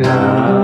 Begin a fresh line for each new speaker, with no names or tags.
Yeah.